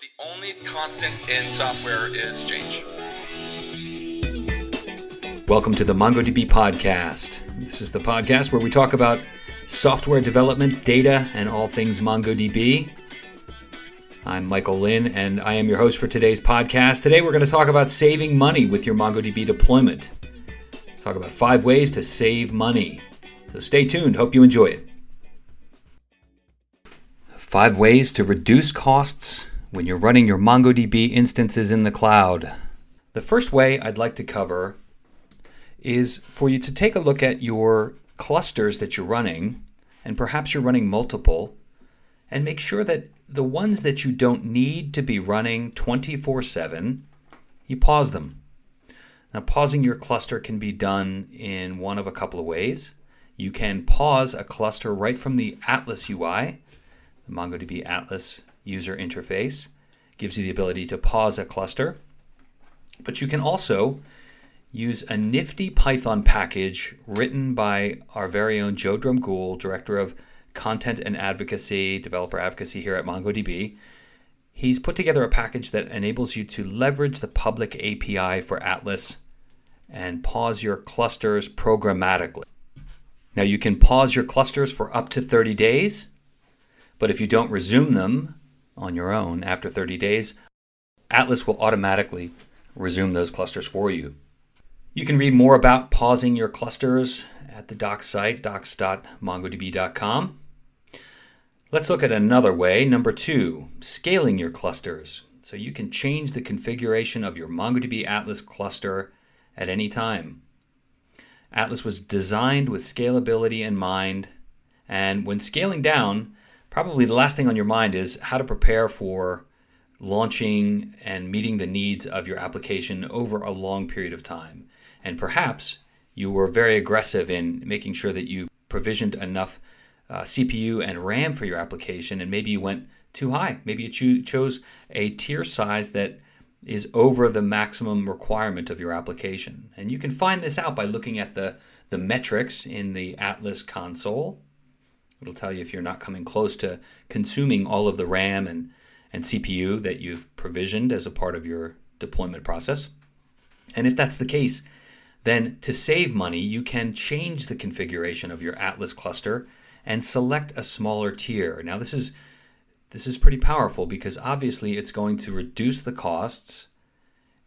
The only constant in software is change. Welcome to the MongoDB podcast. This is the podcast where we talk about software development, data, and all things MongoDB. I'm Michael Lynn, and I am your host for today's podcast. Today, we're going to talk about saving money with your MongoDB deployment. Talk about five ways to save money. So stay tuned. Hope you enjoy it. Five ways to reduce costs when you're running your MongoDB instances in the cloud. The first way I'd like to cover is for you to take a look at your clusters that you're running, and perhaps you're running multiple, and make sure that the ones that you don't need to be running 24 7, you pause them. Now, pausing your cluster can be done in one of a couple of ways. You can pause a cluster right from the Atlas UI the MongoDB Atlas user interface gives you the ability to pause a cluster. But you can also use a nifty Python package written by our very own Joe Drumgoole, Director of Content and Advocacy, Developer Advocacy here at MongoDB. He's put together a package that enables you to leverage the public API for Atlas and pause your clusters programmatically. Now, you can pause your clusters for up to 30 days but if you don't resume them on your own after 30 days, Atlas will automatically resume those clusters for you. You can read more about pausing your clusters at the docs site, docs.mongodb.com. Let's look at another way. Number two, scaling your clusters. So you can change the configuration of your MongoDB Atlas cluster at any time. Atlas was designed with scalability in mind, and when scaling down, probably the last thing on your mind is how to prepare for launching and meeting the needs of your application over a long period of time. And perhaps you were very aggressive in making sure that you provisioned enough uh, CPU and RAM for your application, and maybe you went too high. Maybe you cho- chose a tier size that is over the maximum requirement of your application. And you can find this out by looking at the, the metrics in the Atlas console It'll tell you if you're not coming close to consuming all of the RAM and, and CPU that you've provisioned as a part of your deployment process. And if that's the case, then to save money, you can change the configuration of your Atlas cluster and select a smaller tier. Now this is this is pretty powerful because obviously it's going to reduce the costs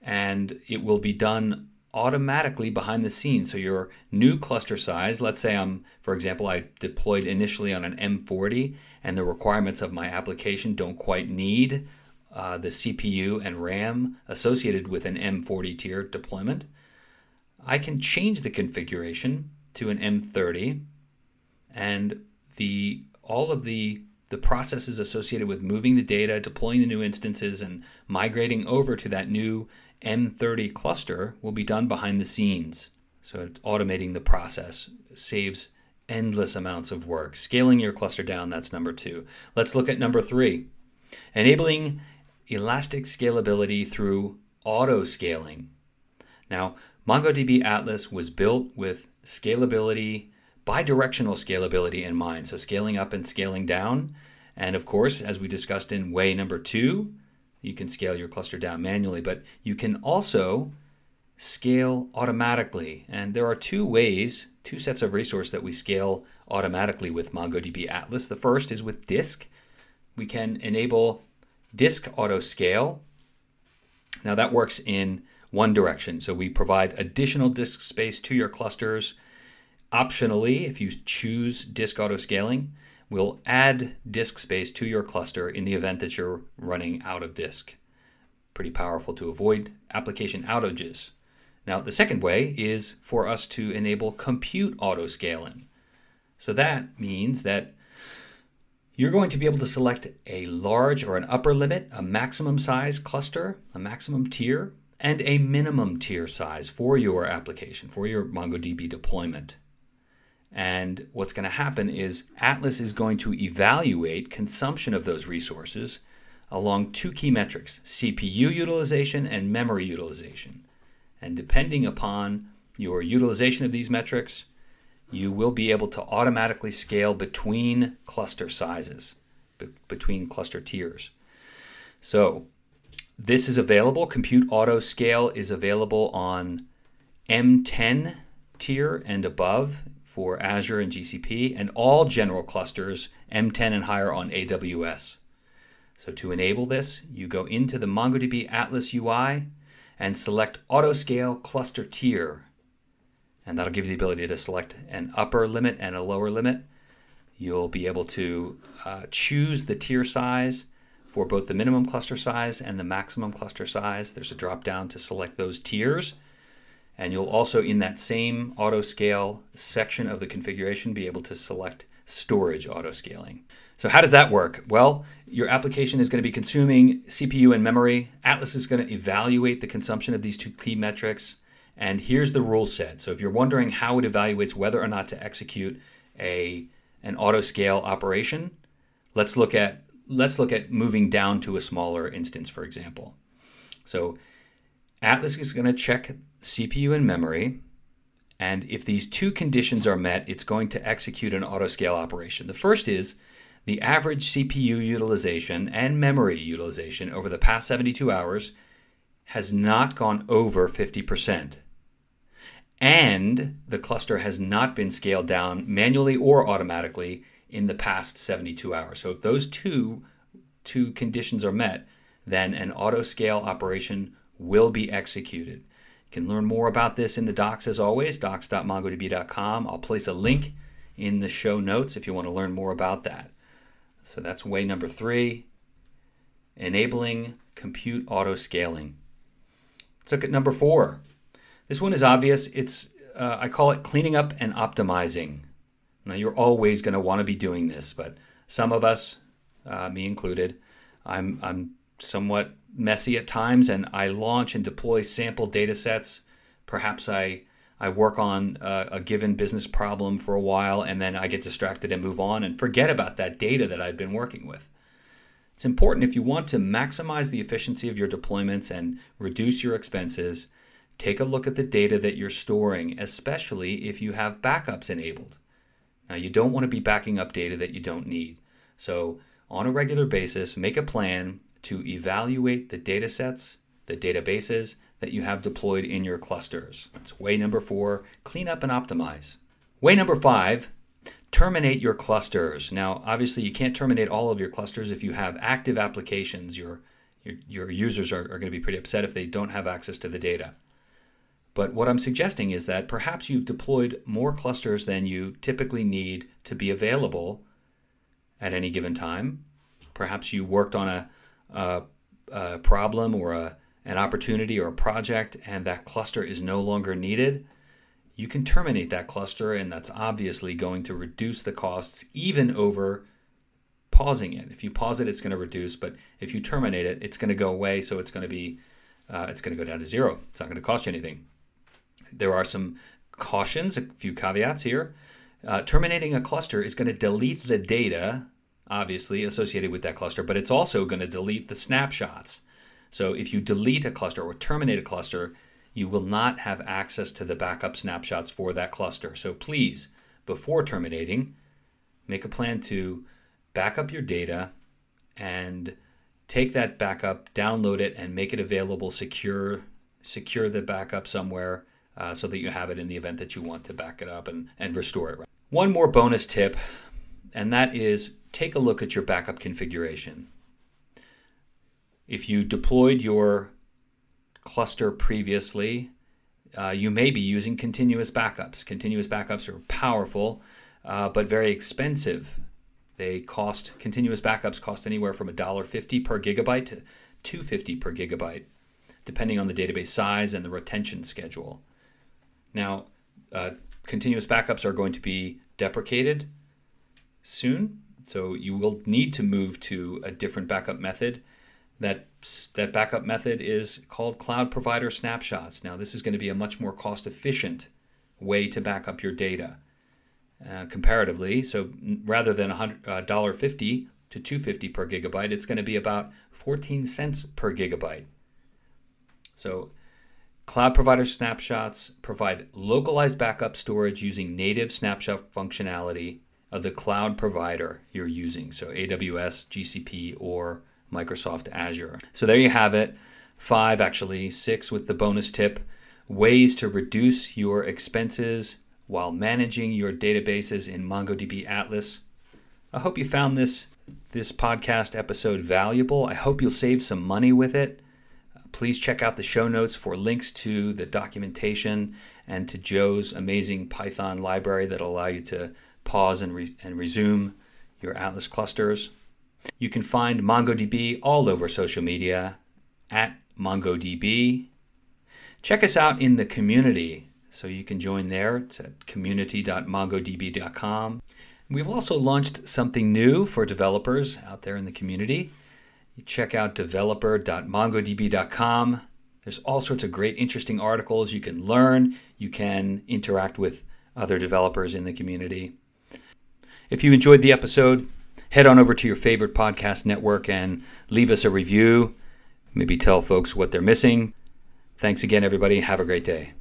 and it will be done automatically behind the scenes. So your new cluster size, let's say I'm, for example, I deployed initially on an M40 and the requirements of my application don't quite need uh, the CPU and RAM associated with an M40 tier deployment. I can change the configuration to an M30 and the all of the the processes associated with moving the data, deploying the new instances, and migrating over to that new M30 cluster will be done behind the scenes. So it's automating the process saves endless amounts of work. Scaling your cluster down, that's number two. Let's look at number three enabling elastic scalability through auto scaling. Now, MongoDB Atlas was built with scalability, bidirectional scalability in mind. So, scaling up and scaling down. And of course, as we discussed in way number two, you can scale your cluster down manually, but you can also scale automatically. And there are two ways, two sets of resource that we scale automatically with MongoDB Atlas. The first is with disk. We can enable disk auto scale. Now that works in one direction. So we provide additional disk space to your clusters. Optionally, if you choose disk auto scaling, will add disk space to your cluster in the event that you're running out of disk. Pretty powerful to avoid application outages. Now, the second way is for us to enable compute auto scaling. So that means that you're going to be able to select a large or an upper limit, a maximum size cluster, a maximum tier, and a minimum tier size for your application, for your MongoDB deployment. And what's going to happen is Atlas is going to evaluate consumption of those resources along two key metrics CPU utilization and memory utilization. And depending upon your utilization of these metrics, you will be able to automatically scale between cluster sizes, be- between cluster tiers. So this is available. Compute Auto Scale is available on M10 tier and above for Azure and GCP, and all general clusters M10 and higher on AWS. So to enable this, you go into the MongoDB Atlas UI and select Autoscale Cluster Tier. And that'll give you the ability to select an upper limit and a lower limit. You'll be able to uh, choose the tier size for both the minimum cluster size and the maximum cluster size. There's a drop down to select those tiers. And you'll also, in that same auto scale section of the configuration, be able to select storage auto scaling. So, how does that work? Well, your application is going to be consuming CPU and memory. Atlas is going to evaluate the consumption of these two key metrics. And here's the rule set. So, if you're wondering how it evaluates whether or not to execute a, an auto scale operation, let's look at let's look at moving down to a smaller instance, for example. So Atlas is going to check CPU and memory. And if these two conditions are met, it's going to execute an autoscale operation. The first is the average CPU utilization and memory utilization over the past 72 hours has not gone over 50%. And the cluster has not been scaled down manually or automatically in the past 72 hours. So if those two, two conditions are met, then an auto scale operation will be executed. Can learn more about this in the docs as always, docs.mongodb.com. I'll place a link in the show notes if you want to learn more about that. So that's way number three, enabling compute auto scaling. Let's look at number four. This one is obvious. It's uh, I call it cleaning up and optimizing. Now, you're always going to want to be doing this, but some of us, uh, me included, I'm, I'm somewhat messy at times and I launch and deploy sample data sets. Perhaps I, I work on a, a given business problem for a while and then I get distracted and move on and forget about that data that I've been working with. It's important if you want to maximize the efficiency of your deployments and reduce your expenses, take a look at the data that you're storing, especially if you have backups enabled. Now, you don't want to be backing up data that you don't need. So, on a regular basis, make a plan to evaluate the data sets, the databases that you have deployed in your clusters. That's way number four clean up and optimize. Way number five terminate your clusters. Now, obviously, you can't terminate all of your clusters if you have active applications. Your, your, your users are, are going to be pretty upset if they don't have access to the data. But what I'm suggesting is that perhaps you've deployed more clusters than you typically need to be available at any given time. Perhaps you worked on a, a, a problem or a, an opportunity or a project and that cluster is no longer needed. You can terminate that cluster, and that's obviously going to reduce the costs even over pausing it. If you pause it, it's going to reduce, but if you terminate it, it's going to go away. So it's going to be, uh, it's going to go down to zero. It's not going to cost you anything. There are some cautions, a few caveats here. Uh, terminating a cluster is going to delete the data, obviously, associated with that cluster, but it's also going to delete the snapshots. So if you delete a cluster or terminate a cluster, you will not have access to the backup snapshots for that cluster. So please, before terminating, make a plan to back up your data and take that backup, download it, and make it available secure, secure the backup somewhere uh, so that you have it in the event that you want to back it up and, and restore it. One more bonus tip, and that is take a look at your backup configuration. If you deployed your cluster previously, uh, you may be using continuous backups. Continuous backups are powerful, uh, but very expensive. They cost continuous backups cost anywhere from $1.50 per gigabyte to $2.50 per gigabyte, depending on the database size and the retention schedule. Now, uh, continuous backups are going to be deprecated soon, so you will need to move to a different backup method. That, that backup method is called Cloud Provider Snapshots. Now, this is going to be a much more cost efficient way to back up your data uh, comparatively. So rather than $1.50 uh, to 250 per gigabyte, it's going to be about 14 cents per gigabyte. So Cloud provider snapshots provide localized backup storage using native snapshot functionality of the cloud provider you're using, so AWS, GCP, or Microsoft Azure. So there you have it. Five, actually, six with the bonus tip ways to reduce your expenses while managing your databases in MongoDB Atlas. I hope you found this this podcast episode valuable. I hope you'll save some money with it. Please check out the show notes for links to the documentation and to Joe's amazing Python library that'll allow you to pause and, re- and resume your Atlas clusters. You can find MongoDB all over social media at MongoDB. Check us out in the community. So you can join there. It's at community.mongodb.com. We've also launched something new for developers out there in the community. You check out developer.mongodb.com. There's all sorts of great, interesting articles. You can learn, you can interact with other developers in the community. If you enjoyed the episode, head on over to your favorite podcast network and leave us a review. Maybe tell folks what they're missing. Thanks again, everybody. Have a great day.